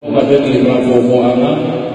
Avec les grands Fofo Ama,